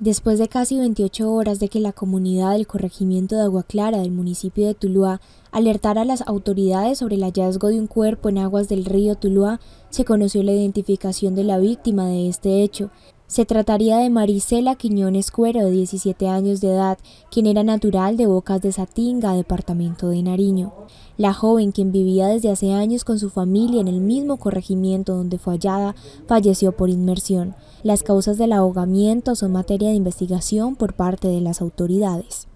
Después de casi 28 horas de que la comunidad del corregimiento de Agua Clara del municipio de Tuluá alertara a las autoridades sobre el hallazgo de un cuerpo en aguas del río Tuluá, se conoció la identificación de la víctima de este hecho. Se trataría de Marisela Quiñones Cuero, de 17 años de edad, quien era natural de Bocas de Satinga, departamento de Nariño. La joven, quien vivía desde hace años con su familia en el mismo corregimiento donde fue hallada, falleció por inmersión. Las causas del ahogamiento son materia de investigación por parte de las autoridades.